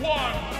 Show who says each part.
Speaker 1: one.